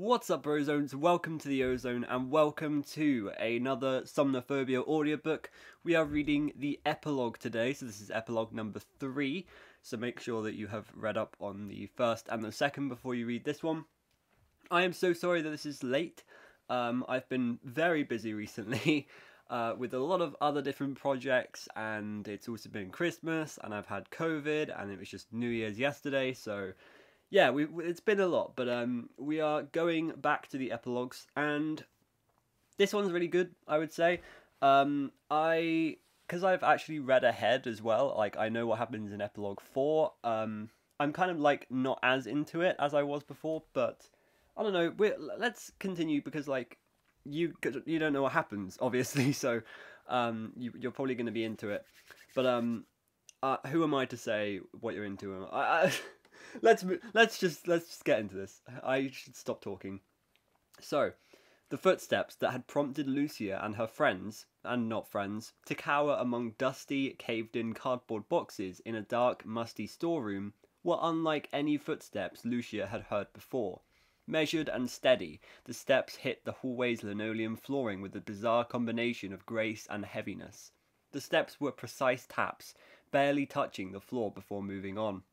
What's up, Brozones? Welcome to the Ozone and welcome to another Somniphobia audiobook. We are reading the epilogue today, so this is epilogue number three. So make sure that you have read up on the first and the second before you read this one. I am so sorry that this is late. Um, I've been very busy recently uh, with a lot of other different projects, and it's also been Christmas, and I've had COVID, and it was just New Year's yesterday, so yeah, we, it's been a lot, but um, we are going back to the epilogues, and this one's really good, I would say. Um, I because I've actually read ahead as well, like I know what happens in epilogue four. Um, I'm kind of like not as into it as I was before, but I don't know. We're, let's continue because like you you don't know what happens, obviously, so um, you, you're probably going to be into it. But um, uh, who am I to say what you're into? I, I let's let's just let's just get into this. I should stop talking. So, the footsteps that had prompted Lucia and her friends, and not friends, to cower among dusty, caved-in cardboard boxes in a dark, musty storeroom were unlike any footsteps Lucia had heard before. Measured and steady, the steps hit the hallway's linoleum flooring with a bizarre combination of grace and heaviness. The steps were precise taps, barely touching the floor before moving on.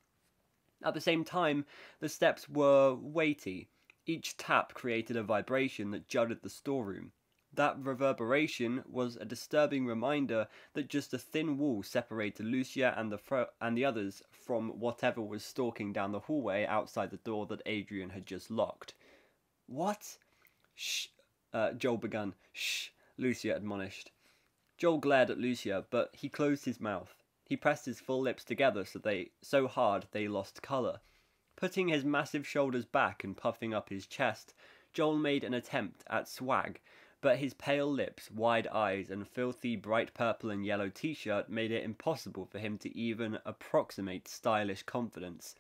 At the same time, the steps were weighty. Each tap created a vibration that jutted the storeroom. That reverberation was a disturbing reminder that just a thin wall separated Lucia and the and the others from whatever was stalking down the hallway outside the door that Adrian had just locked. What? Shh, uh, Joel began. Shh, Lucia admonished. Joel glared at Lucia, but he closed his mouth. He pressed his full lips together so they so hard they lost colour. Putting his massive shoulders back and puffing up his chest, Joel made an attempt at swag, but his pale lips, wide eyes, and filthy bright purple and yellow t-shirt made it impossible for him to even approximate stylish confidence.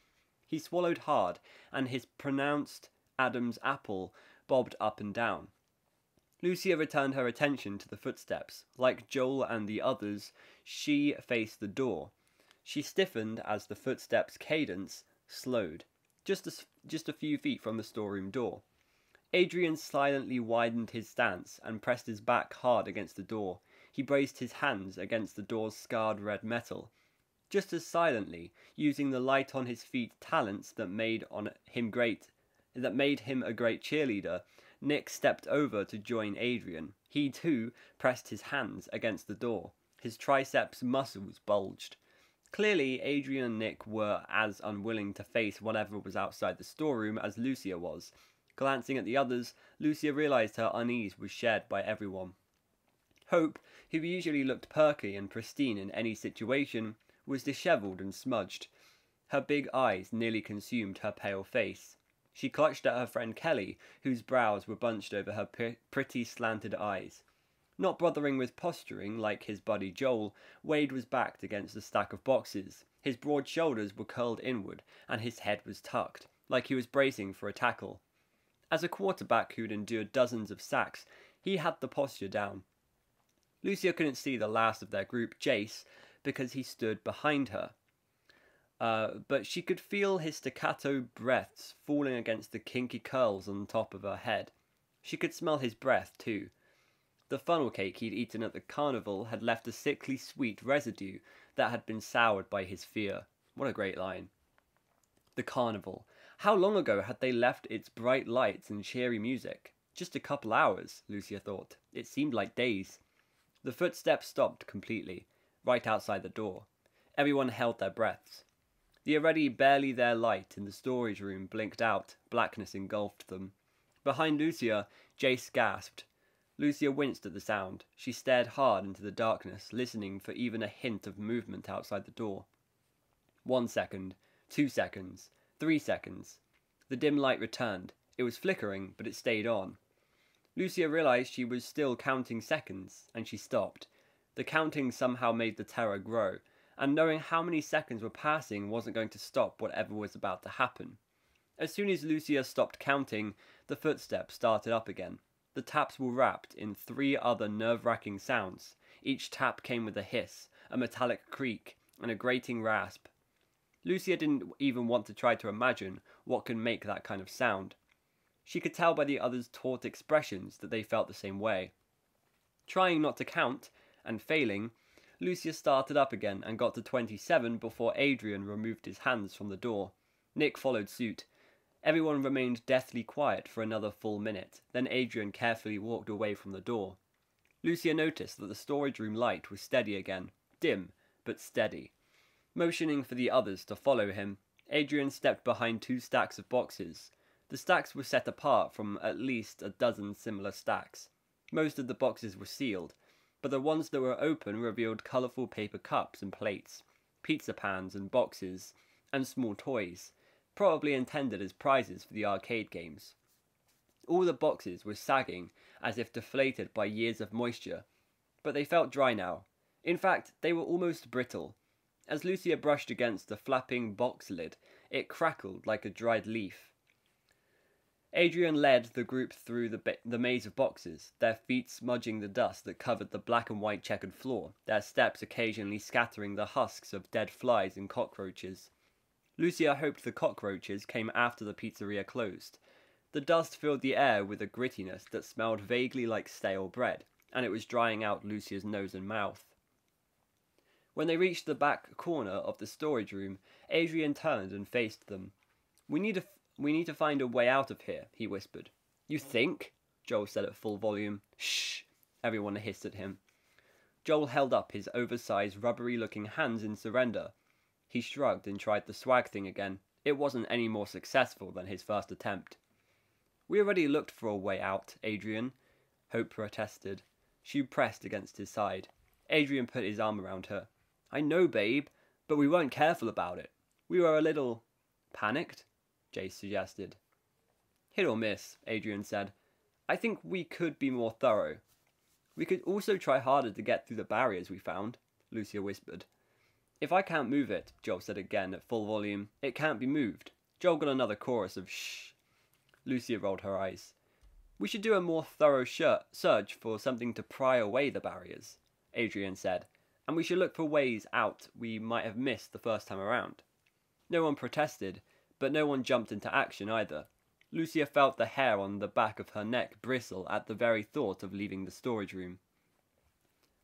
He swallowed hard, and his pronounced Adam's apple bobbed up and down. Lucia returned her attention to the footsteps. Like Joel and the others, she faced the door. She stiffened as the footsteps' cadence slowed, just a, just a few feet from the storeroom door. Adrian silently widened his stance and pressed his back hard against the door. He braced his hands against the door's scarred red metal. Just as silently, using the light on his feet talents that made on him great that made him a great cheerleader, Nick stepped over to join Adrian. He too pressed his hands against the door. His triceps muscles bulged. Clearly, Adrian and Nick were as unwilling to face whatever was outside the storeroom as Lucia was. Glancing at the others, Lucia realized her unease was shared by everyone. Hope, who usually looked perky and pristine in any situation, was dishevelled and smudged. Her big eyes nearly consumed her pale face. She clutched at her friend Kelly, whose brows were bunched over her pretty slanted eyes. Not bothering with posturing like his buddy Joel, Wade was backed against a stack of boxes. His broad shoulders were curled inward, and his head was tucked, like he was bracing for a tackle. As a quarterback who'd endured dozens of sacks, he had the posture down. Lucia couldn't see the last of their group, Jace, because he stood behind her. Uh, but she could feel his staccato breaths falling against the kinky curls on the top of her head. She could smell his breath, too. The funnel cake he'd eaten at the carnival had left a sickly sweet residue that had been soured by his fear. What a great line. The carnival. How long ago had they left its bright lights and cheery music? Just a couple hours, Lucia thought. It seemed like days. The footsteps stopped completely, right outside the door. Everyone held their breaths. The already barely there light in the storage room blinked out, blackness engulfed them. Behind Lucia, Jace gasped. Lucia winced at the sound. She stared hard into the darkness, listening for even a hint of movement outside the door. One second, two seconds, three seconds. The dim light returned. It was flickering, but it stayed on. Lucia realized she was still counting seconds, and she stopped. The counting somehow made the terror grow, and knowing how many seconds were passing wasn't going to stop whatever was about to happen. As soon as Lucia stopped counting, the footsteps started up again. The taps were wrapped in three other nerve wracking sounds. Each tap came with a hiss, a metallic creak, and a grating rasp. Lucia didn't even want to try to imagine what could make that kind of sound. She could tell by the others' taut expressions that they felt the same way. Trying not to count, and failing, Lucia started up again and got to 27 before Adrian removed his hands from the door. Nick followed suit. Everyone remained deathly quiet for another full minute, then Adrian carefully walked away from the door. Lucia noticed that the storage room light was steady again, dim, but steady. Motioning for the others to follow him, Adrian stepped behind two stacks of boxes. The stacks were set apart from at least a dozen similar stacks. Most of the boxes were sealed, but the ones that were open revealed colourful paper cups and plates, pizza pans and boxes, and small toys, probably intended as prizes for the arcade games. All the boxes were sagging as if deflated by years of moisture, but they felt dry now. In fact, they were almost brittle. As Lucia brushed against the flapping box lid, it crackled like a dried leaf. Adrian led the group through the, the maze of boxes, their feet smudging the dust that covered the black and white checkered floor, their steps occasionally scattering the husks of dead flies and cockroaches. Lucia hoped the cockroaches came after the pizzeria closed. The dust filled the air with a grittiness that smelled vaguely like stale bread, and it was drying out Lucia's nose and mouth. When they reached the back corner of the storage room, Adrian turned and faced them. We need to we need to find a way out of here, he whispered. You think? Joel said at full volume. Shh! Everyone hissed at him. Joel held up his oversized, rubbery looking hands in surrender. He shrugged and tried the swag thing again. It wasn't any more successful than his first attempt. We already looked for a way out, Adrian, Hope protested. She pressed against his side. Adrian put his arm around her. I know, babe, but we weren't careful about it. We were a little panicked. Jace suggested. Hit or miss, Adrian said. I think we could be more thorough. We could also try harder to get through the barriers we found, Lucia whispered. If I can't move it, Joel said again at full volume, it can't be moved. Joel got another chorus of shh. Lucia rolled her eyes. We should do a more thorough search for something to pry away the barriers, Adrian said, and we should look for ways out we might have missed the first time around. No one protested, but no one jumped into action either. Lucia felt the hair on the back of her neck bristle at the very thought of leaving the storage room.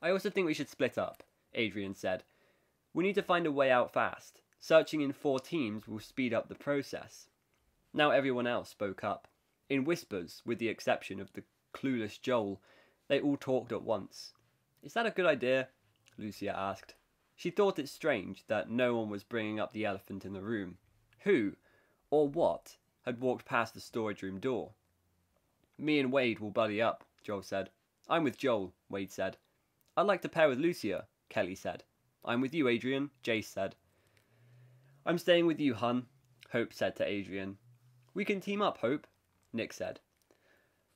I also think we should split up, Adrian said. We need to find a way out fast. Searching in four teams will speed up the process. Now everyone else spoke up. In whispers, with the exception of the clueless Joel, they all talked at once. Is that a good idea? Lucia asked. She thought it strange that no one was bringing up the elephant in the room. Who, or what, had walked past the storage room door? Me and Wade will buddy up, Joel said. I'm with Joel, Wade said. I'd like to pair with Lucia, Kelly said. I'm with you, Adrian, Jace said. I'm staying with you, hun, Hope said to Adrian. We can team up, Hope, Nick said.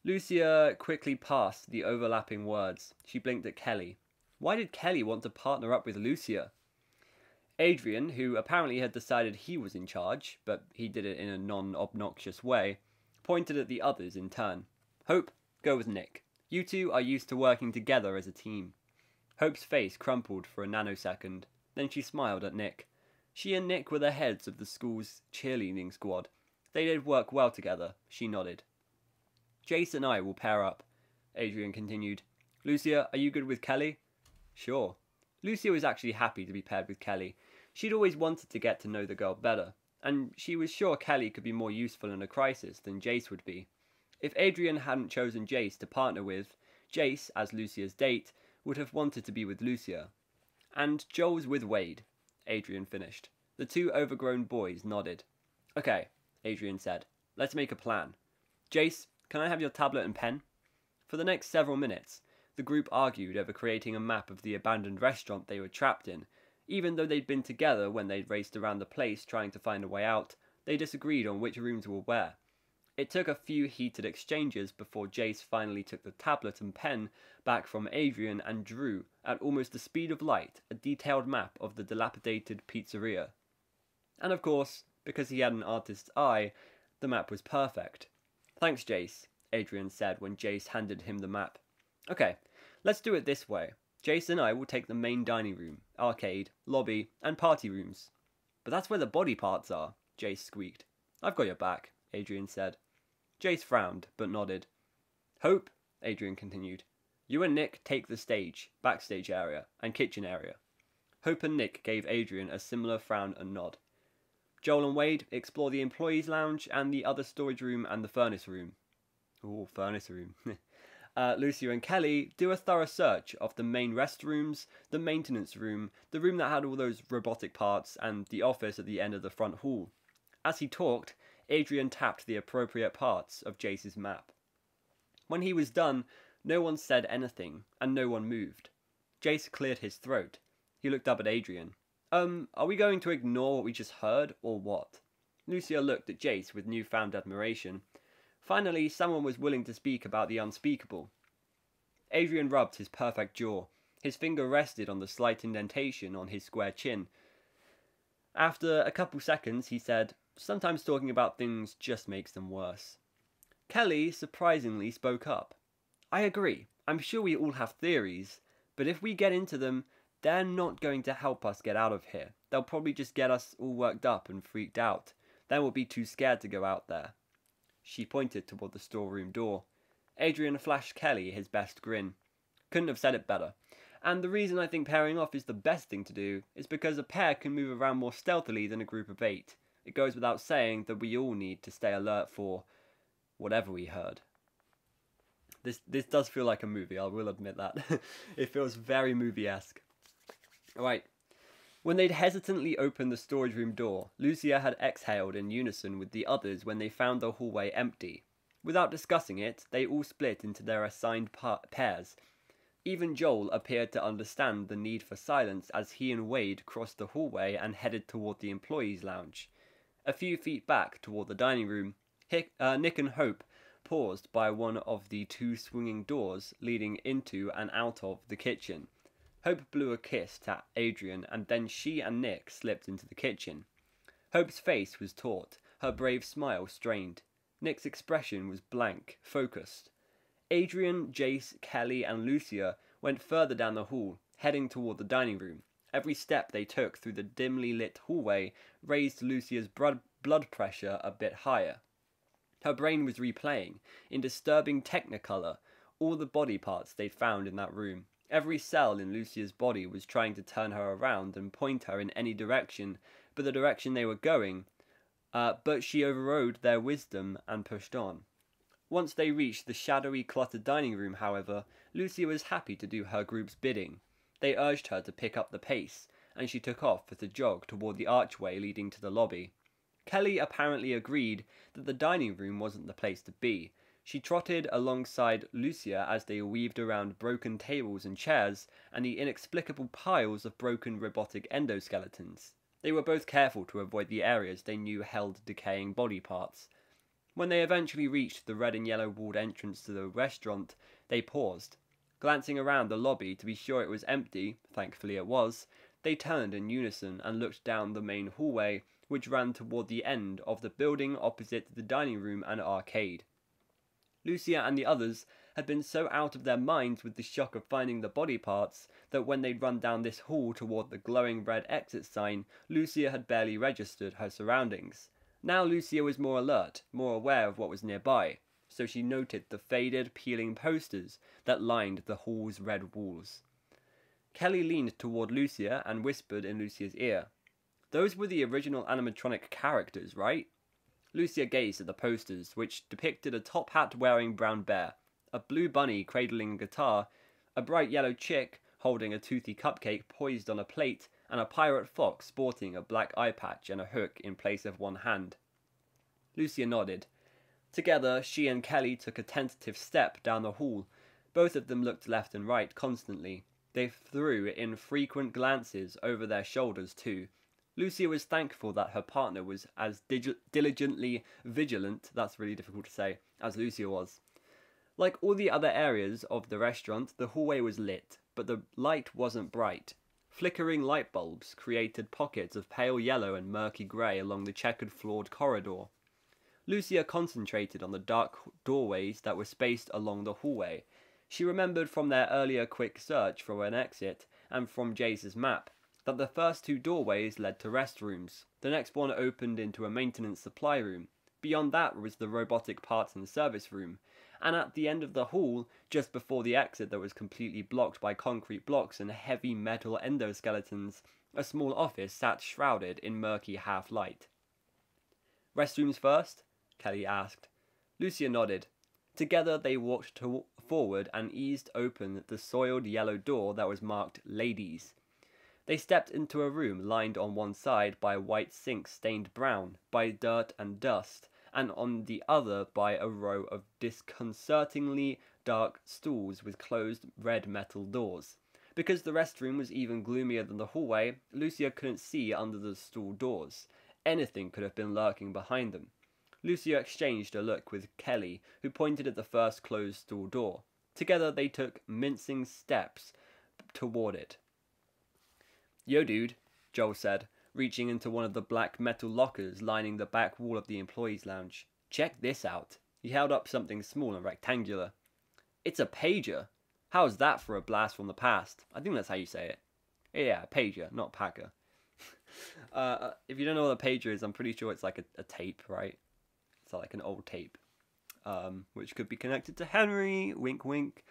Lucia quickly passed the overlapping words. She blinked at Kelly. Why did Kelly want to partner up with Lucia? Adrian, who apparently had decided he was in charge, but he did it in a non obnoxious way, pointed at the others in turn. Hope, go with Nick. You two are used to working together as a team. Hope's face crumpled for a nanosecond. Then she smiled at Nick. She and Nick were the heads of the school's cheerleading squad. They did work well together, she nodded. Jace and I will pair up, Adrian continued. Lucia, are you good with Kelly? Sure. Lucia was actually happy to be paired with Kelly. She'd always wanted to get to know the girl better, and she was sure Kelly could be more useful in a crisis than Jace would be. If Adrian hadn't chosen Jace to partner with, Jace, as Lucia's date, would have wanted to be with Lucia. And Joel's with Wade, Adrian finished. The two overgrown boys nodded. Okay, Adrian said. Let's make a plan. Jace, can I have your tablet and pen? For the next several minutes, the group argued over creating a map of the abandoned restaurant they were trapped in, even though they'd been together when they'd raced around the place trying to find a way out, they disagreed on which rooms were where. It took a few heated exchanges before Jace finally took the tablet and pen back from Adrian and drew, at almost the speed of light, a detailed map of the dilapidated pizzeria. And of course, because he had an artist's eye, the map was perfect. Thanks, Jace, Adrian said when Jace handed him the map. Okay, let's do it this way. Jace and I will take the main dining room, arcade, lobby, and party rooms. But that's where the body parts are, Jace squeaked. I've got your back, Adrian said. Jace frowned, but nodded. Hope, Adrian continued, you and Nick take the stage, backstage area, and kitchen area. Hope and Nick gave Adrian a similar frown and nod. Joel and Wade explore the employees' lounge and the other storage room and the furnace room. Oh, furnace room. uh, Lucia and Kelly do a thorough search of the main restrooms, the maintenance room, the room that had all those robotic parts, and the office at the end of the front hall. As he talked, Adrian tapped the appropriate parts of Jace's map. When he was done, no one said anything, and no one moved. Jace cleared his throat. He looked up at Adrian. Um, are we going to ignore what we just heard, or what? Lucia looked at Jace with newfound admiration. Finally, someone was willing to speak about the unspeakable. Adrian rubbed his perfect jaw. His finger rested on the slight indentation on his square chin. After a couple seconds, he said, Sometimes talking about things just makes them worse. Kelly surprisingly spoke up. I agree. I'm sure we all have theories, but if we get into them, they're not going to help us get out of here. They'll probably just get us all worked up and freaked out. Then we'll be too scared to go out there. She pointed toward the storeroom door. Adrian flashed Kelly his best grin. Couldn't have said it better. And the reason I think pairing off is the best thing to do is because a pair can move around more stealthily than a group of eight. It goes without saying that we all need to stay alert for whatever we heard. This this does feel like a movie, I will admit that. it feels very movie esque. Alright. When they'd hesitantly opened the storage room door, Lucia had exhaled in unison with the others when they found the hallway empty. Without discussing it, they all split into their assigned pairs. Even Joel appeared to understand the need for silence as he and Wade crossed the hallway and headed toward the employees' lounge. A few feet back toward the dining room, Hick, uh, Nick and Hope paused by one of the two swinging doors leading into and out of the kitchen. Hope blew a kiss to Adrian, and then she and Nick slipped into the kitchen. Hope's face was taut, her brave smile strained. Nick's expression was blank, focused. Adrian, Jace, Kelly, and Lucia went further down the hall, heading toward the dining room. Every step they took through the dimly lit hallway raised Lucia's blood pressure a bit higher. Her brain was replaying, in disturbing technicolor, all the body parts they'd found in that room. Every cell in Lucia's body was trying to turn her around and point her in any direction but the direction they were going, uh, but she overrode their wisdom and pushed on. Once they reached the shadowy, cluttered dining room, however, Lucia was happy to do her group's bidding. They urged her to pick up the pace, and she took off at a jog toward the archway leading to the lobby. Kelly apparently agreed that the dining room wasn't the place to be, she trotted alongside Lucia as they weaved around broken tables and chairs and the inexplicable piles of broken robotic endoskeletons. They were both careful to avoid the areas they knew held decaying body parts. When they eventually reached the red and yellow walled entrance to the restaurant, they paused. Glancing around the lobby to be sure it was empty, thankfully it was, they turned in unison and looked down the main hallway, which ran toward the end of the building opposite the dining room and arcade. Lucia and the others had been so out of their minds with the shock of finding the body parts that when they'd run down this hall toward the glowing red exit sign, Lucia had barely registered her surroundings. Now Lucia was more alert, more aware of what was nearby, so she noted the faded, peeling posters that lined the hall's red walls. Kelly leaned toward Lucia and whispered in Lucia's ear. Those were the original animatronic characters, right? Lucia gazed at the posters, which depicted a top hat wearing brown bear, a blue bunny cradling a guitar, a bright yellow chick holding a toothy cupcake poised on a plate, and a pirate fox sporting a black eye patch and a hook in place of one hand. Lucia nodded. Together, she and Kelly took a tentative step down the hall. Both of them looked left and right constantly. They threw infrequent glances over their shoulders, too, Lucia was thankful that her partner was as diligently vigilant, that's really difficult to say, as Lucia was. Like all the other areas of the restaurant, the hallway was lit, but the light wasn't bright. Flickering light bulbs created pockets of pale yellow and murky grey along the checkered floored corridor. Lucia concentrated on the dark doorways that were spaced along the hallway. She remembered from their earlier quick search for an exit and from Jace's map that the first two doorways led to restrooms. The next one opened into a maintenance supply room. Beyond that was the robotic parts and service room. And at the end of the hall, just before the exit that was completely blocked by concrete blocks and heavy metal endoskeletons, a small office sat shrouded in murky half light. Restrooms first? Kelly asked. Lucia nodded. Together they walked to- forward and eased open the soiled yellow door that was marked Ladies. They stepped into a room lined on one side by a white sink stained brown by dirt and dust, and on the other by a row of disconcertingly dark stools with closed red metal doors. Because the restroom was even gloomier than the hallway, Lucia couldn't see under the stool doors. Anything could have been lurking behind them. Lucia exchanged a look with Kelly, who pointed at the first closed stall door. Together they took mincing steps toward it. Yo, dude, Joel said, reaching into one of the black metal lockers lining the back wall of the employees' lounge. Check this out. He held up something small and rectangular. It's a pager. How's that for a blast from the past? I think that's how you say it. Yeah, pager, not packer. uh, if you don't know what a pager is, I'm pretty sure it's like a, a tape, right? So like an old tape, um, which could be connected to Henry. Wink, wink.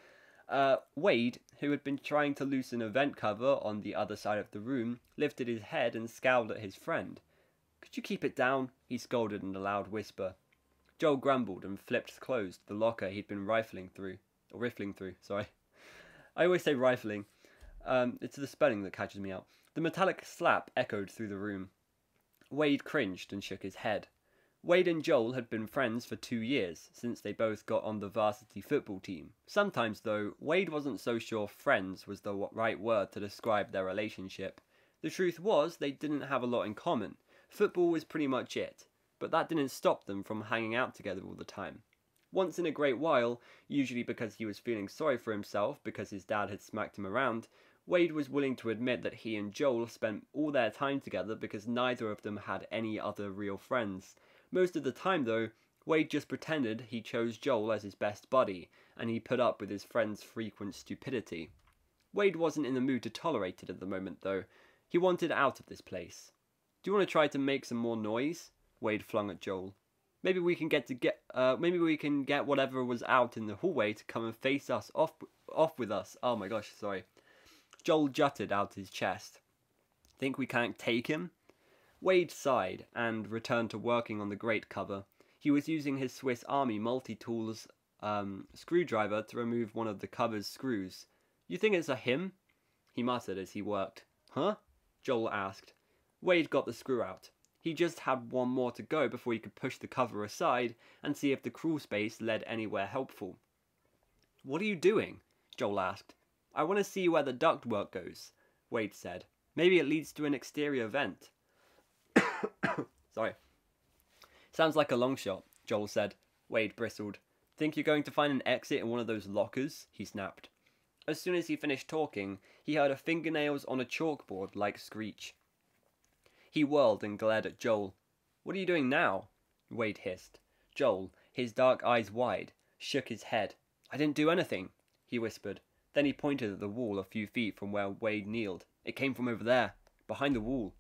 Uh, Wade, who had been trying to loosen a vent cover on the other side of the room, lifted his head and scowled at his friend. Could you keep it down? he scolded in a loud whisper. Joel grumbled and flipped closed the locker he'd been rifling through, or riffling through. Sorry, I always say rifling. Um, it's the spelling that catches me out. The metallic slap echoed through the room. Wade cringed and shook his head. Wade and Joel had been friends for two years, since they both got on the varsity football team. Sometimes, though, Wade wasn't so sure friends was the right word to describe their relationship. The truth was, they didn't have a lot in common. Football was pretty much it, but that didn't stop them from hanging out together all the time. Once in a great while, usually because he was feeling sorry for himself because his dad had smacked him around, Wade was willing to admit that he and Joel spent all their time together because neither of them had any other real friends. Most of the time, though, Wade just pretended he chose Joel as his best buddy, and he put up with his friend's frequent stupidity. Wade wasn't in the mood to tolerate it at the moment, though. He wanted out of this place. Do you want to try to make some more noise? Wade flung at Joel. Maybe we can get to get. Uh, maybe we can get whatever was out in the hallway to come and face us off, off with us. Oh my gosh, sorry. Joel jutted out his chest. Think we can't take him? Wade sighed and returned to working on the grate cover. He was using his Swiss Army multi tools um, screwdriver to remove one of the cover's screws. You think it's a him? He muttered as he worked. Huh? Joel asked. Wade got the screw out. He just had one more to go before he could push the cover aside and see if the crawl space led anywhere helpful. What are you doing? Joel asked. I want to see where the ductwork goes, Wade said. Maybe it leads to an exterior vent. Sorry. Sounds like a long shot, Joel said. Wade bristled. Think you're going to find an exit in one of those lockers? He snapped. As soon as he finished talking, he heard a fingernails on a chalkboard like screech. He whirled and glared at Joel. What are you doing now? Wade hissed. Joel, his dark eyes wide, shook his head. I didn't do anything, he whispered. Then he pointed at the wall a few feet from where Wade kneeled. It came from over there, behind the wall.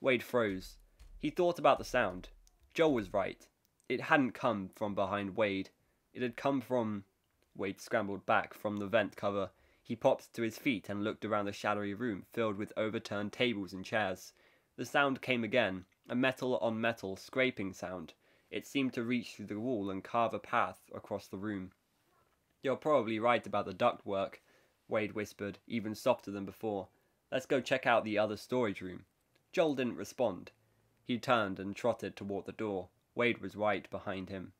Wade froze. He thought about the sound. Joel was right. It hadn't come from behind Wade. It had come from. Wade scrambled back from the vent cover. He popped to his feet and looked around the shadowy room filled with overturned tables and chairs. The sound came again, a metal on metal scraping sound. It seemed to reach through the wall and carve a path across the room. You're probably right about the ductwork, Wade whispered, even softer than before. Let's go check out the other storage room. Joel didn't respond. He turned and trotted toward the door. Wade was right behind him.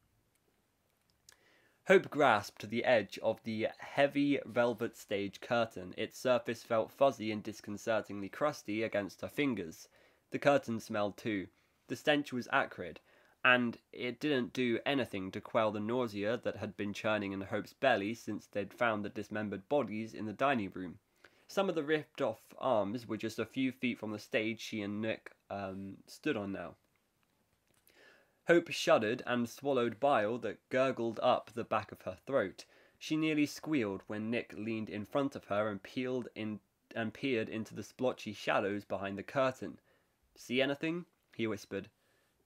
Hope grasped the edge of the heavy velvet stage curtain. Its surface felt fuzzy and disconcertingly crusty against her fingers. The curtain smelled too. The stench was acrid, and it didn't do anything to quell the nausea that had been churning in Hope's belly since they'd found the dismembered bodies in the dining room. Some of the ripped off arms were just a few feet from the stage she and Nick um, stood on now. Hope shuddered and swallowed bile that gurgled up the back of her throat. She nearly squealed when Nick leaned in front of her and peeled in and peered into the splotchy shadows behind the curtain. See anything? he whispered.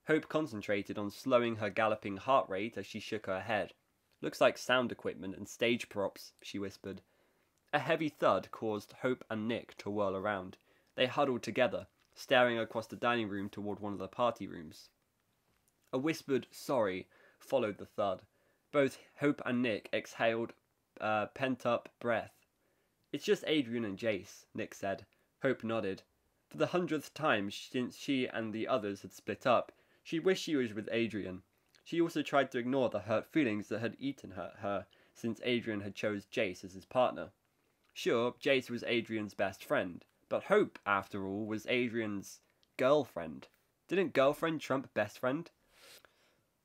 Hope concentrated on slowing her galloping heart rate as she shook her head. Looks like sound equipment and stage props, she whispered. A heavy thud caused Hope and Nick to whirl around. They huddled together, staring across the dining room toward one of the party rooms. A whispered sorry followed the thud. Both Hope and Nick exhaled uh, pent up breath. It's just Adrian and Jace, Nick said. Hope nodded. For the hundredth time since she and the others had split up, she wished she was with Adrian. She also tried to ignore the hurt feelings that had eaten her, her since Adrian had chose Jace as his partner. Sure, Jace was Adrian's best friend, but Hope, after all, was Adrian's girlfriend. Didn't girlfriend trump best friend?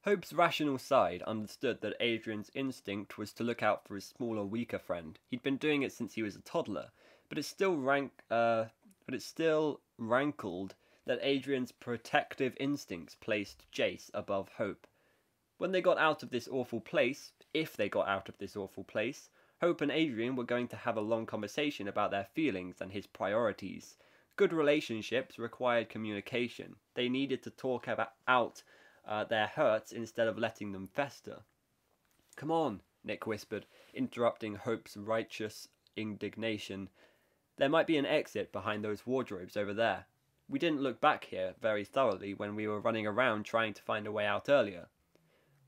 Hope's rational side understood that Adrian's instinct was to look out for his smaller, weaker friend. He'd been doing it since he was a toddler, but it still rank, uh, but it still rankled that Adrian's protective instincts placed Jace above Hope. When they got out of this awful place, if they got out of this awful place, Hope and Adrian were going to have a long conversation about their feelings and his priorities. Good relationships required communication. They needed to talk about out uh, their hurts instead of letting them fester. Come on, Nick whispered, interrupting Hope's righteous indignation. There might be an exit behind those wardrobes over there. We didn't look back here very thoroughly when we were running around trying to find a way out earlier.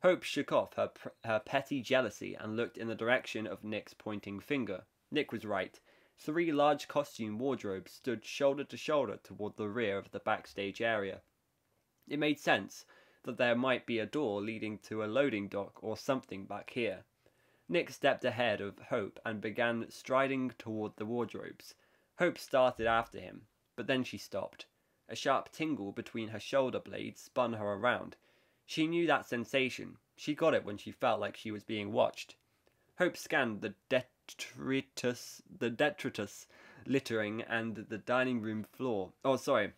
Hope shook off her, her petty jealousy and looked in the direction of Nick's pointing finger. Nick was right. Three large costume wardrobes stood shoulder to shoulder toward the rear of the backstage area. It made sense that there might be a door leading to a loading dock or something back here. Nick stepped ahead of Hope and began striding toward the wardrobes. Hope started after him, but then she stopped. A sharp tingle between her shoulder blades spun her around. She knew that sensation. She got it when she felt like she was being watched. Hope scanned the detritus, the detritus littering and the dining room floor. Oh, sorry.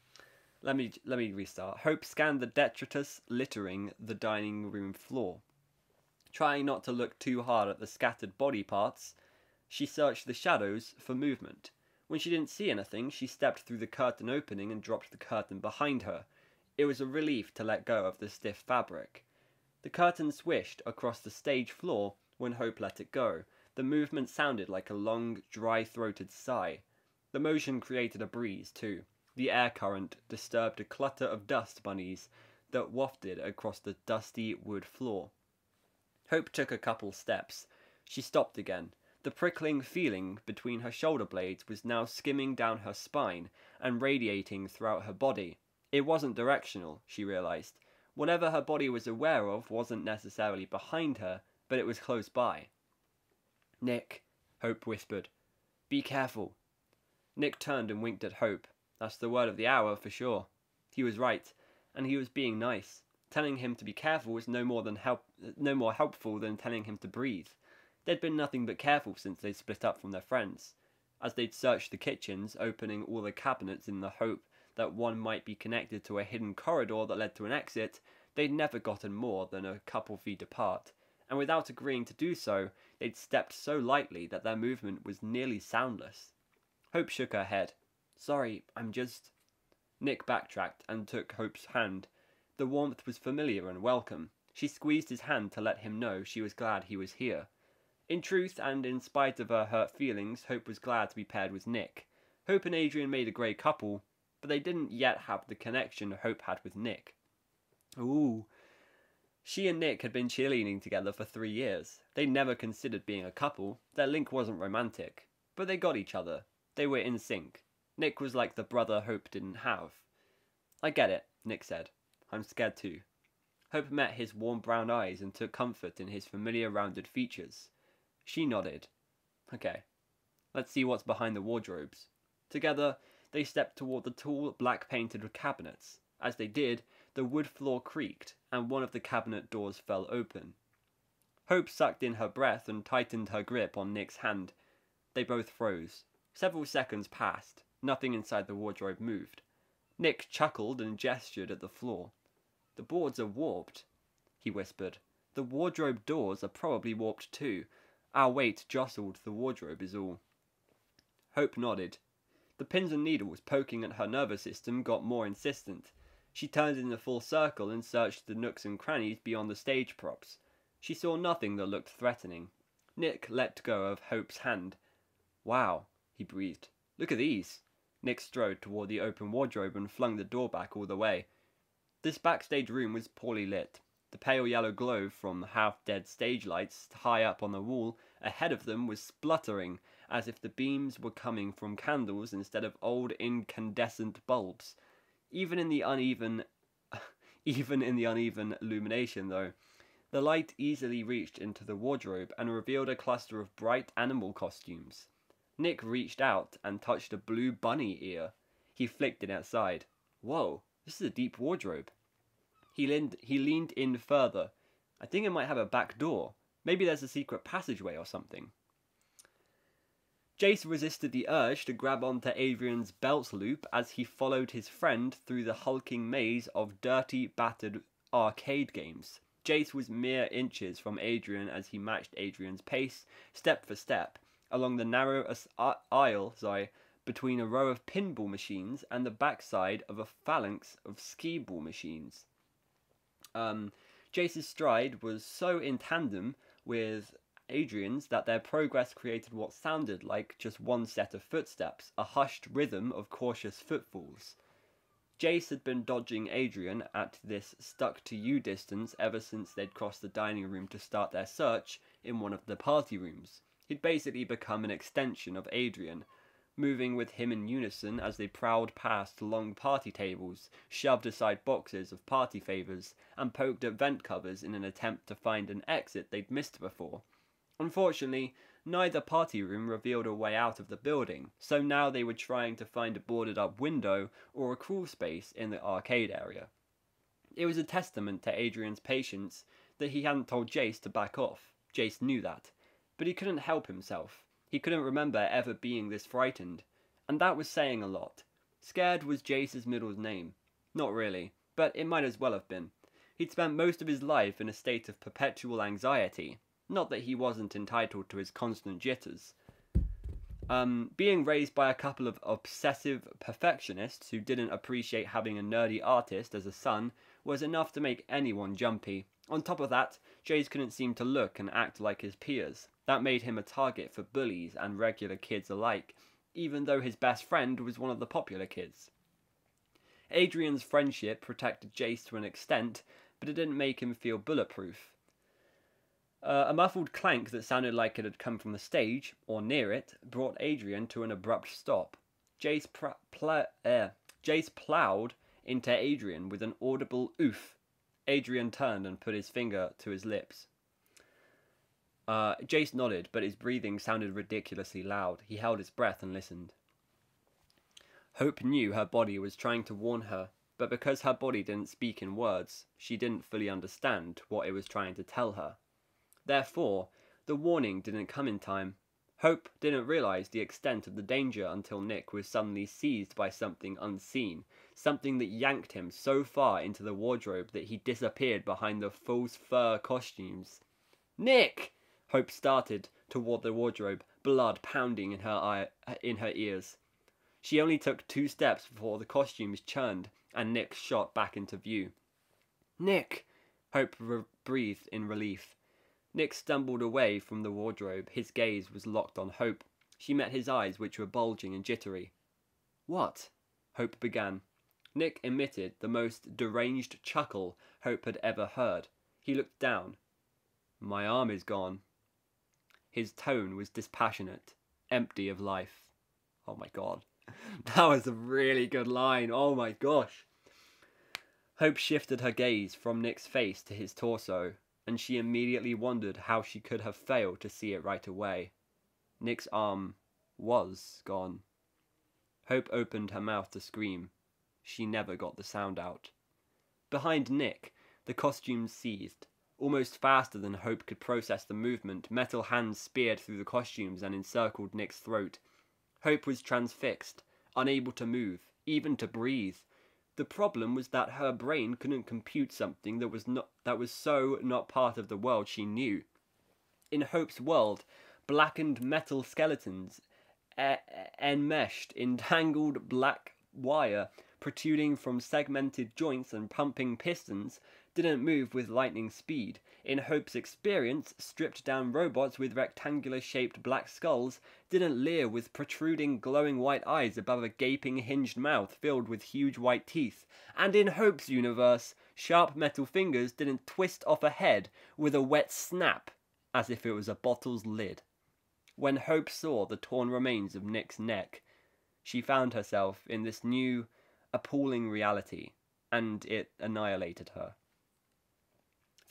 Let me let me restart. Hope scanned the detritus littering the dining room floor. Trying not to look too hard at the scattered body parts, she searched the shadows for movement. When she didn't see anything, she stepped through the curtain opening and dropped the curtain behind her. It was a relief to let go of the stiff fabric. The curtain swished across the stage floor when Hope let it go. The movement sounded like a long, dry throated sigh. The motion created a breeze, too. The air current disturbed a clutter of dust bunnies that wafted across the dusty wood floor. Hope took a couple steps. She stopped again. The prickling feeling between her shoulder blades was now skimming down her spine and radiating throughout her body. It wasn't directional, she realized. Whatever her body was aware of wasn't necessarily behind her, but it was close by. Nick, Hope whispered. Be careful. Nick turned and winked at Hope. That's the word of the hour for sure. He was right, and he was being nice. Telling him to be careful was no more than help no more helpful than telling him to breathe. They'd been nothing but careful since they'd split up from their friends. As they'd searched the kitchens, opening all the cabinets in the hope that one might be connected to a hidden corridor that led to an exit, they'd never gotten more than a couple feet apart, and without agreeing to do so, they'd stepped so lightly that their movement was nearly soundless. Hope shook her head. Sorry, I'm just. Nick backtracked and took Hope's hand. The warmth was familiar and welcome. She squeezed his hand to let him know she was glad he was here. In truth, and in spite of her hurt feelings, Hope was glad to be paired with Nick. Hope and Adrian made a great couple, but they didn't yet have the connection Hope had with Nick. Ooh. She and Nick had been cheerleading together for three years. They never considered being a couple. Their link wasn't romantic. But they got each other. They were in sync. Nick was like the brother Hope didn't have. I get it, Nick said. I'm scared too. Hope met his warm brown eyes and took comfort in his familiar rounded features. She nodded. Okay, let's see what's behind the wardrobes. Together, they stepped toward the tall, black painted cabinets. As they did, the wood floor creaked, and one of the cabinet doors fell open. Hope sucked in her breath and tightened her grip on Nick's hand. They both froze. Several seconds passed. Nothing inside the wardrobe moved. Nick chuckled and gestured at the floor. The boards are warped, he whispered. The wardrobe doors are probably warped too. Our weight jostled the wardrobe is all. Hope nodded. The pins and needles poking at her nervous system got more insistent. She turned in a full circle and searched the nooks and crannies beyond the stage props. She saw nothing that looked threatening. Nick let go of Hope's hand. Wow, he breathed. Look at these. Nick strode toward the open wardrobe and flung the door back all the way. This backstage room was poorly lit. The pale yellow glow from half dead stage lights high up on the wall ahead of them was spluttering as if the beams were coming from candles instead of old incandescent bulbs. Even in the uneven even in the uneven illumination though, the light easily reached into the wardrobe and revealed a cluster of bright animal costumes. Nick reached out and touched a blue bunny ear. He flicked it outside. Whoa, this is a deep wardrobe. He leaned, he leaned in further. I think it might have a back door. Maybe there's a secret passageway or something. Jace resisted the urge to grab onto Adrian's belt loop as he followed his friend through the hulking maze of dirty, battered arcade games. Jace was mere inches from Adrian as he matched Adrian's pace, step for step, along the narrow aisle sorry, between a row of pinball machines and the backside of a phalanx of skee ball machines. Um, Jace's stride was so in tandem with Adrian's that their progress created what sounded like just one set of footsteps, a hushed rhythm of cautious footfalls. Jace had been dodging Adrian at this stuck to you distance ever since they'd crossed the dining room to start their search in one of the party rooms. He'd basically become an extension of Adrian, moving with him in unison as they prowled past long party tables, shoved aside boxes of party favours, and poked at vent covers in an attempt to find an exit they'd missed before. Unfortunately, neither party room revealed a way out of the building, so now they were trying to find a boarded up window or a crawl space in the arcade area. It was a testament to Adrian's patience that he hadn't told Jace to back off. Jace knew that, but he couldn't help himself. He couldn't remember ever being this frightened, and that was saying a lot. Scared was Jace's middle name. Not really, but it might as well have been. He'd spent most of his life in a state of perpetual anxiety. Not that he wasn't entitled to his constant jitters. Um, being raised by a couple of obsessive perfectionists who didn't appreciate having a nerdy artist as a son was enough to make anyone jumpy. On top of that, Jace couldn't seem to look and act like his peers. That made him a target for bullies and regular kids alike, even though his best friend was one of the popular kids. Adrian's friendship protected Jace to an extent, but it didn't make him feel bulletproof. Uh, a muffled clank that sounded like it had come from the stage, or near it, brought Adrian to an abrupt stop. Jace, pr- pl- uh, Jace ploughed into Adrian with an audible oof. Adrian turned and put his finger to his lips. Uh, Jace nodded, but his breathing sounded ridiculously loud. He held his breath and listened. Hope knew her body was trying to warn her, but because her body didn't speak in words, she didn't fully understand what it was trying to tell her. Therefore, the warning didn't come in time. Hope didn't realize the extent of the danger until Nick was suddenly seized by something unseen, something that yanked him so far into the wardrobe that he disappeared behind the false fur costumes. Nick! Hope started toward the wardrobe, blood pounding in her eye, in her ears. She only took two steps before the costumes churned and Nick shot back into view. Nick! Hope re- breathed in relief. Nick stumbled away from the wardrobe. His gaze was locked on Hope. She met his eyes, which were bulging and jittery. What? Hope began. Nick emitted the most deranged chuckle Hope had ever heard. He looked down. My arm is gone. His tone was dispassionate, empty of life. Oh my god. That was a really good line. Oh my gosh. Hope shifted her gaze from Nick's face to his torso, and she immediately wondered how she could have failed to see it right away. Nick's arm was gone. Hope opened her mouth to scream. She never got the sound out. Behind Nick, the costumes seized. Almost faster than Hope could process the movement, metal hands speared through the costumes and encircled Nick's throat. Hope was transfixed, unable to move, even to breathe. The problem was that her brain couldn't compute something that was not that was so not part of the world she knew. In Hope's world, blackened metal skeletons, enmeshed in tangled black wire, protruding from segmented joints and pumping pistons, didn't move with lightning speed. In Hope's experience, stripped down robots with rectangular shaped black skulls didn't leer with protruding glowing white eyes above a gaping hinged mouth filled with huge white teeth. And in Hope's universe, sharp metal fingers didn't twist off a head with a wet snap as if it was a bottle's lid. When Hope saw the torn remains of Nick's neck, she found herself in this new, appalling reality, and it annihilated her.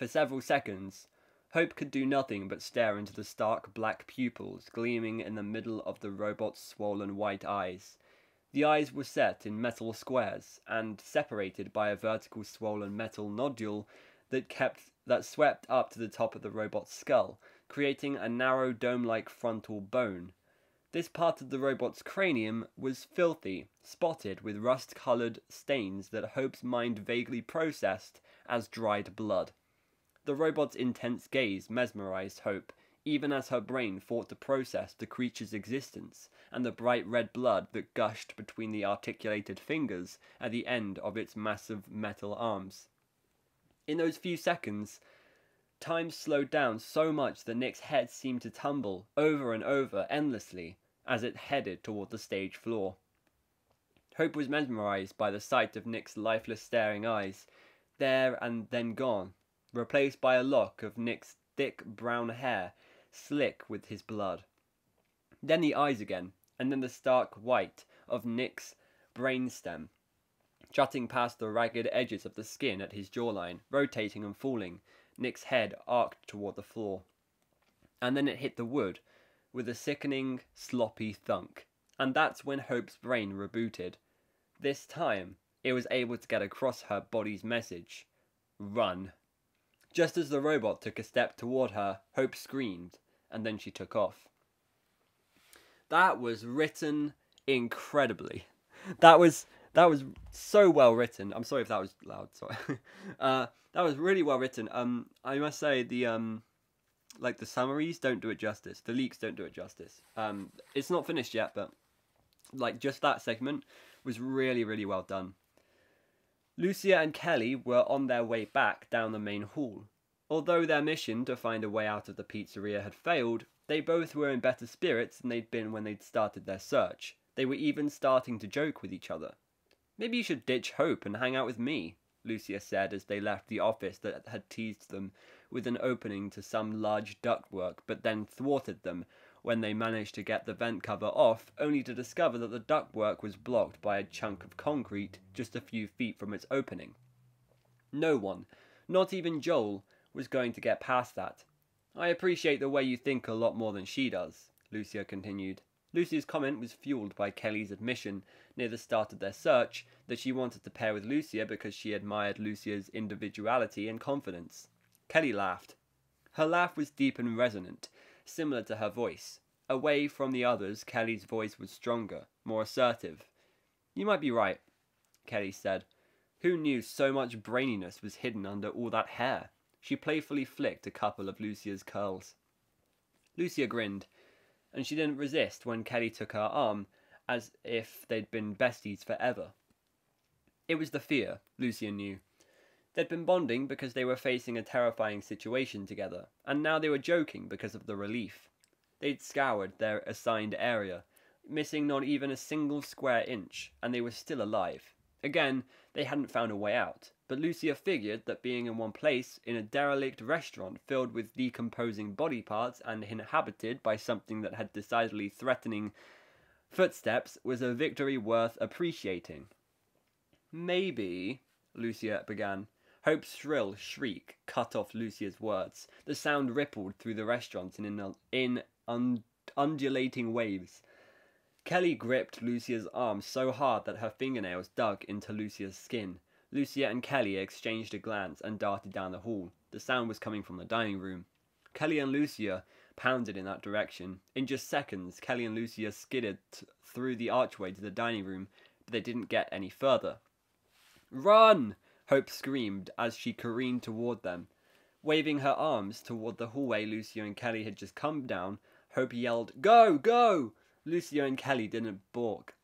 For several seconds, Hope could do nothing but stare into the stark black pupils gleaming in the middle of the robot's swollen white eyes. The eyes were set in metal squares and separated by a vertical swollen metal nodule that kept that swept up to the top of the robot's skull, creating a narrow dome-like frontal bone. This part of the robot's cranium was filthy, spotted with rust-colored stains that Hope's mind vaguely processed as dried blood. The robot's intense gaze mesmerized Hope, even as her brain fought to process the creature's existence and the bright red blood that gushed between the articulated fingers at the end of its massive metal arms. In those few seconds, time slowed down so much that Nick's head seemed to tumble over and over endlessly as it headed toward the stage floor. Hope was mesmerized by the sight of Nick's lifeless staring eyes, there and then gone, replaced by a lock of Nick's thick brown hair, slick with his blood. Then the eyes again, and then the stark white of Nick's brainstem, jutting past the ragged edges of the skin at his jawline, rotating and falling, Nick's head arced toward the floor. And then it hit the wood with a sickening, sloppy thunk. And that's when Hope's brain rebooted. This time, it was able to get across her body's message Run. Just as the robot took a step toward her, Hope screamed, and then she took off. That was written incredibly. That was that was so well written. I'm sorry if that was loud. Sorry. uh, that was really well written. Um, I must say the um, like the summaries don't do it justice. The leaks don't do it justice. Um, it's not finished yet, but like just that segment was really really well done. Lucia and Kelly were on their way back down the main hall. Although their mission to find a way out of the pizzeria had failed, they both were in better spirits than they'd been when they'd started their search. They were even starting to joke with each other. Maybe you should ditch Hope and hang out with me, Lucia said as they left the office that had teased them with an opening to some large ductwork, but then thwarted them when they managed to get the vent cover off, only to discover that the ductwork was blocked by a chunk of concrete just a few feet from its opening. No one, not even Joel, was going to get past that. I appreciate the way you think a lot more than she does, Lucia continued. Lucia's comment was fueled by Kelly's admission near the start of their search that she wanted to pair with Lucia because she admired Lucia's individuality and confidence. Kelly laughed. Her laugh was deep and resonant, similar to her voice. Away from the others, Kelly's voice was stronger, more assertive. You might be right, Kelly said. Who knew so much braininess was hidden under all that hair? She playfully flicked a couple of Lucia's curls. Lucia grinned, and she didn't resist when Kelly took her arm as if they'd been besties forever. It was the fear, Lucia knew. They'd been bonding because they were facing a terrifying situation together, and now they were joking because of the relief. They'd scoured their assigned area, missing not even a single square inch, and they were still alive. Again, they hadn't found a way out, but Lucia figured that being in one place, in a derelict restaurant filled with decomposing body parts and inhabited by something that had decidedly threatening footsteps, was a victory worth appreciating. Maybe, Lucia began. Hope's shrill shriek cut off Lucia's words. The sound rippled through the restaurant in, in un- undulating waves. Kelly gripped Lucia's arm so hard that her fingernails dug into Lucia's skin. Lucia and Kelly exchanged a glance and darted down the hall. The sound was coming from the dining room. Kelly and Lucia pounded in that direction. In just seconds, Kelly and Lucia skidded through the archway to the dining room, but they didn't get any further. Run! Hope screamed as she careened toward them. Waving her arms toward the hallway Lucia and Kelly had just come down, Hope yelled, Go! Go! Lucia and Kelly didn't balk.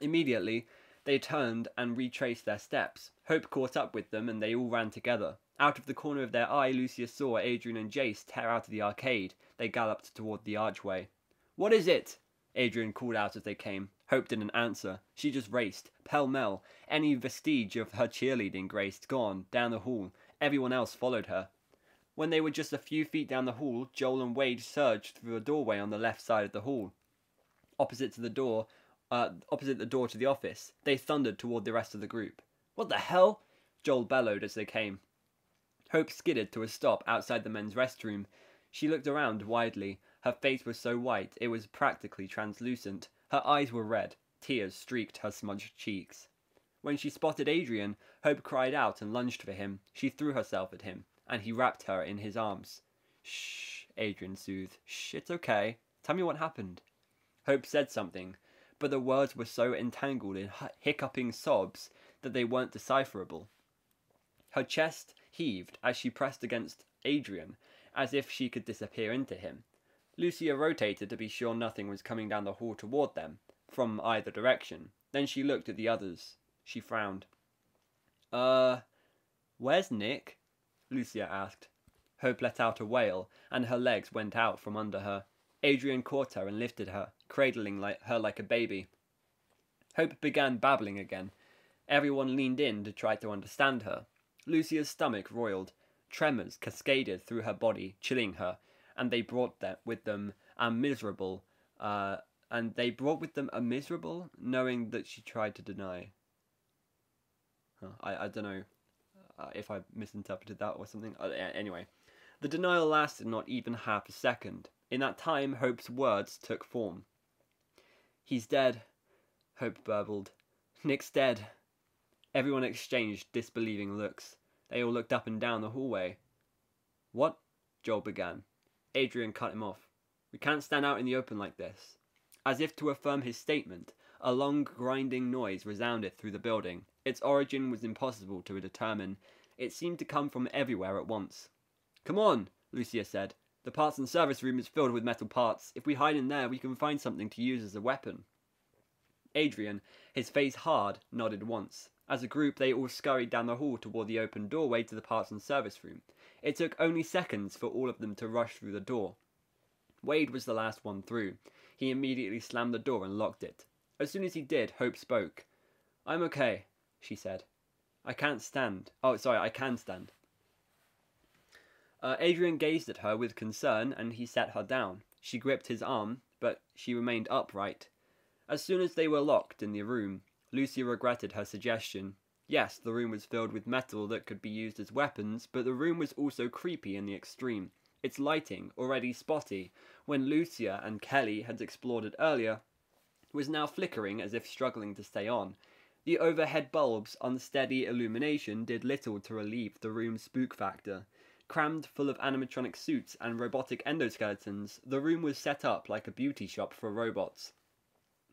Immediately, They turned and retraced their steps. Hope caught up with them and they all ran together. Out of the corner of their eye, Lucia saw Adrian and Jace tear out of the arcade. They galloped toward the archway. What is it? Adrian called out as they came. Hope didn't answer. She just raced, pell mell, any vestige of her cheerleading grace gone, down the hall. Everyone else followed her. When they were just a few feet down the hall, Joel and Wade surged through a doorway on the left side of the hall. Opposite to the door, uh, opposite the door to the office, they thundered toward the rest of the group. What the hell? Joel bellowed as they came. Hope skidded to a stop outside the men's restroom. She looked around widely. Her face was so white it was practically translucent. Her eyes were red. Tears streaked her smudged cheeks. When she spotted Adrian, Hope cried out and lunged for him. She threw herself at him, and he wrapped her in his arms. Shh, Adrian soothed. Shh, it's okay. Tell me what happened. Hope said something, but the words were so entangled in hiccuping sobs that they weren't decipherable. Her chest heaved as she pressed against Adrian, as if she could disappear into him. Lucia rotated to be sure nothing was coming down the hall toward them, from either direction. Then she looked at the others. She frowned. Uh, where's Nick? Lucia asked. Hope let out a wail, and her legs went out from under her. Adrian caught her and lifted her, cradling like her like a baby. Hope began babbling again. Everyone leaned in to try to understand her. Lucia's stomach roiled. Tremors cascaded through her body, chilling her, and they brought that with them a miserable, uh, and they brought with them a miserable, knowing that she tried to deny. Huh, I I don't know uh, if I misinterpreted that or something. Uh, anyway, the denial lasted not even half a second. In that time, Hope's words took form. He's dead, Hope burbled. Nick's dead. Everyone exchanged disbelieving looks. They all looked up and down the hallway. What? Joel began. Adrian cut him off. We can't stand out in the open like this. As if to affirm his statement, a long grinding noise resounded through the building. Its origin was impossible to determine. It seemed to come from everywhere at once. Come on, Lucia said. The parts and service room is filled with metal parts. If we hide in there, we can find something to use as a weapon. Adrian, his face hard, nodded once. As a group, they all scurried down the hall toward the open doorway to the parts and service room. It took only seconds for all of them to rush through the door. Wade was the last one through. He immediately slammed the door and locked it. As soon as he did, Hope spoke. I'm okay, she said. I can't stand. Oh, sorry, I can stand. Uh, Adrian gazed at her with concern and he set her down. She gripped his arm, but she remained upright. As soon as they were locked in the room, Lucy regretted her suggestion. Yes, the room was filled with metal that could be used as weapons, but the room was also creepy in the extreme. Its lighting, already spotty, when Lucia and Kelly had explored it earlier, was now flickering as if struggling to stay on. The overhead bulb's unsteady illumination did little to relieve the room's spook factor. Crammed full of animatronic suits and robotic endoskeletons, the room was set up like a beauty shop for robots.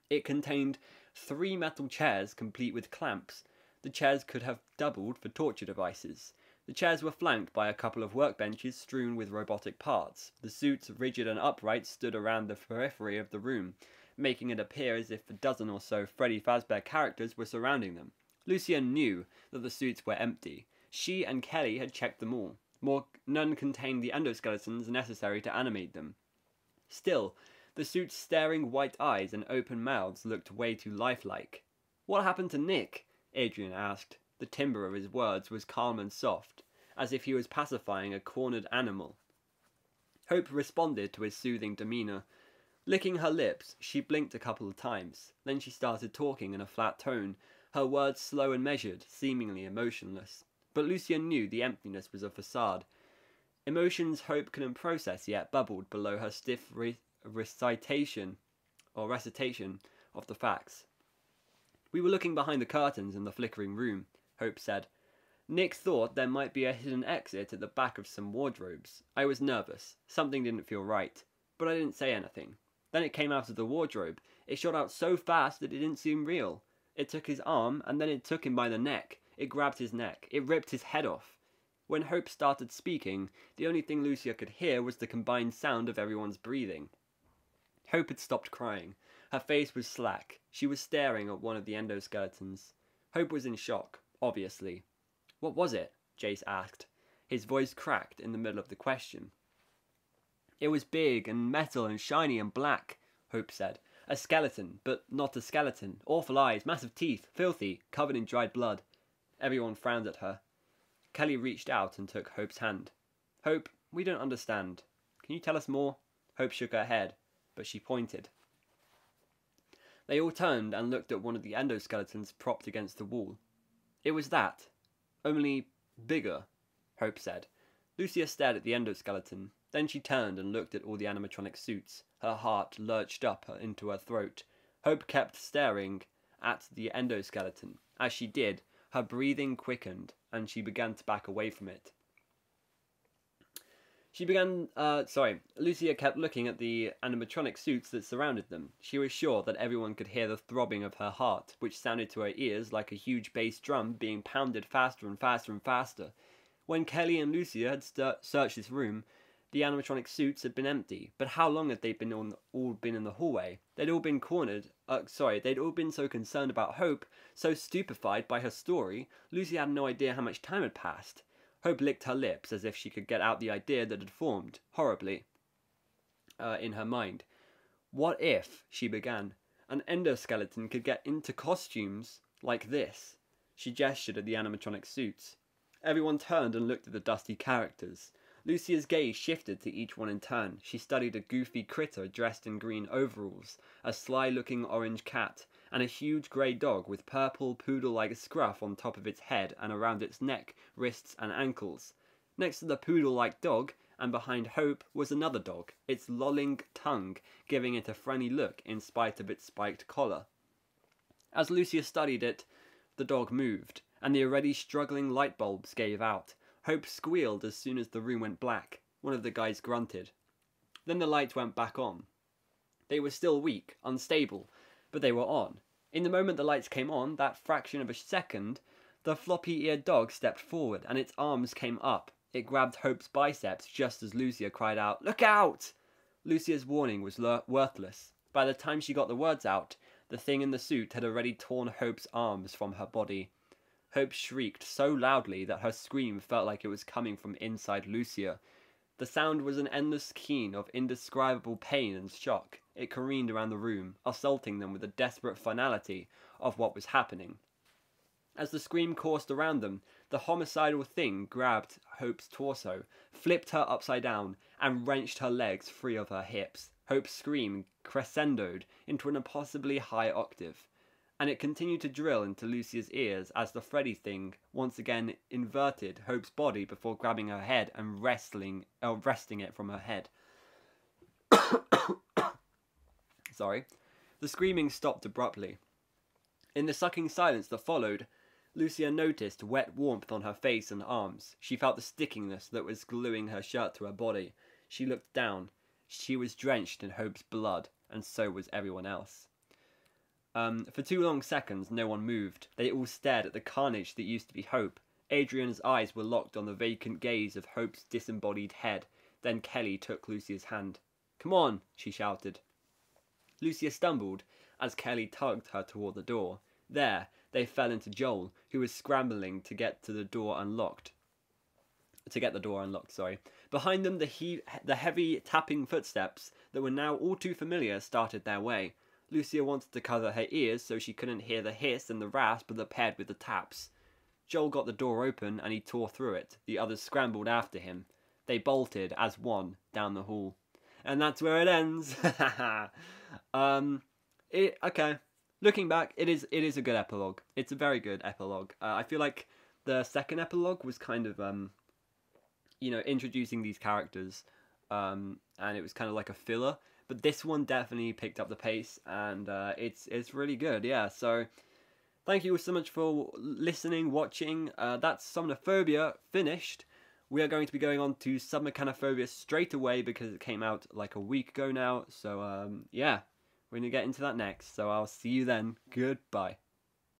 It contained three metal chairs complete with clamps. The chairs could have doubled for torture devices. The chairs were flanked by a couple of workbenches strewn with robotic parts. The suits, rigid and upright, stood around the periphery of the room, making it appear as if a dozen or so Freddy Fazbear characters were surrounding them. Lucia knew that the suits were empty. She and Kelly had checked them all. More, none contained the endoskeletons necessary to animate them. Still, the suit's staring white eyes and open mouths looked way too lifelike. What happened to Nick? Adrian asked. The timbre of his words was calm and soft, as if he was pacifying a cornered animal. Hope responded to his soothing demeanour. Licking her lips, she blinked a couple of times. Then she started talking in a flat tone, her words slow and measured, seemingly emotionless. But Lucia knew the emptiness was a facade. Emotions Hope couldn't process yet bubbled below her stiff recitation or recitation of the facts. We were looking behind the curtains in the flickering room, Hope said. Nick thought there might be a hidden exit at the back of some wardrobes. I was nervous. Something didn't feel right. But I didn't say anything. Then it came out of the wardrobe. It shot out so fast that it didn't seem real. It took his arm, and then it took him by the neck. It grabbed his neck. It ripped his head off. When Hope started speaking, the only thing Lucia could hear was the combined sound of everyone's breathing. Hope had stopped crying. Her face was slack. She was staring at one of the endoskeletons. Hope was in shock, obviously. What was it? Jace asked. His voice cracked in the middle of the question. It was big and metal and shiny and black, Hope said. A skeleton, but not a skeleton. Awful eyes, massive teeth, filthy, covered in dried blood. Everyone frowned at her. Kelly reached out and took Hope's hand. Hope, we don't understand. Can you tell us more? Hope shook her head, but she pointed. They all turned and looked at one of the endoskeletons propped against the wall. It was that, only bigger, Hope said. Lucia stared at the endoskeleton. Then she turned and looked at all the animatronic suits. Her heart lurched up into her throat. Hope kept staring at the endoskeleton. As she did, her breathing quickened, and she began to back away from it. She began, uh, sorry, Lucia kept looking at the animatronic suits that surrounded them. She was sure that everyone could hear the throbbing of her heart, which sounded to her ears like a huge bass drum being pounded faster and faster and faster. When Kelly and Lucia had searched this room, the animatronic suits had been empty, but how long had they been on, all been in the hallway? They'd all been cornered. Uh, sorry, they'd all been so concerned about Hope, so stupefied by her story, Lucy had no idea how much time had passed. Hope licked her lips as if she could get out the idea that had formed, horribly, uh, in her mind. What if, she began, an endoskeleton could get into costumes like this? She gestured at the animatronic suits. Everyone turned and looked at the dusty characters. Lucia's gaze shifted to each one in turn. She studied a goofy critter dressed in green overalls, a sly looking orange cat, and a huge grey dog with purple poodle like scruff on top of its head and around its neck, wrists, and ankles. Next to the poodle like dog, and behind Hope, was another dog, its lolling tongue giving it a friendly look in spite of its spiked collar. As Lucia studied it, the dog moved, and the already struggling light bulbs gave out. Hope squealed as soon as the room went black. One of the guys grunted. Then the lights went back on. They were still weak, unstable, but they were on. In the moment the lights came on, that fraction of a second, the floppy eared dog stepped forward and its arms came up. It grabbed Hope's biceps just as Lucia cried out, Look out! Lucia's warning was worthless. By the time she got the words out, the thing in the suit had already torn Hope's arms from her body. Hope shrieked so loudly that her scream felt like it was coming from inside Lucia. The sound was an endless keen of indescribable pain and shock. It careened around the room, assaulting them with the desperate finality of what was happening. As the scream coursed around them, the homicidal thing grabbed Hope's torso, flipped her upside down, and wrenched her legs free of her hips. Hope's scream crescendoed into an impossibly high octave and it continued to drill into Lucia's ears as the Freddy thing once again inverted Hope's body before grabbing her head and wrestling, uh, wresting it from her head. Sorry. The screaming stopped abruptly. In the sucking silence that followed, Lucia noticed wet warmth on her face and arms. She felt the stickiness that was gluing her shirt to her body. She looked down. She was drenched in Hope's blood, and so was everyone else. Um, for two long seconds, no one moved. They all stared at the carnage that used to be Hope. Adrian's eyes were locked on the vacant gaze of Hope's disembodied head. Then Kelly took Lucia's hand. Come on, she shouted. Lucia stumbled as Kelly tugged her toward the door. There, they fell into Joel, who was scrambling to get to the door unlocked. To get the door unlocked, sorry. Behind them, the, he- the heavy tapping footsteps that were now all too familiar started their way. Lucia wanted to cover her ears so she couldn't hear the hiss and the rasp that paired with the taps. Joel got the door open and he tore through it. The others scrambled after him. They bolted as one down the hall. And that's where it ends. um, it okay. Looking back, it is it is a good epilogue. It's a very good epilogue. Uh, I feel like the second epilogue was kind of um, you know, introducing these characters, um, and it was kind of like a filler but this one definitely picked up the pace, and uh, it's it's really good. Yeah, so thank you so much for listening, watching. Uh, that's Somniphobia finished. We are going to be going on to Submechanophobia straight away because it came out like a week ago now. So um, yeah, we're gonna get into that next. So I'll see you then. Goodbye.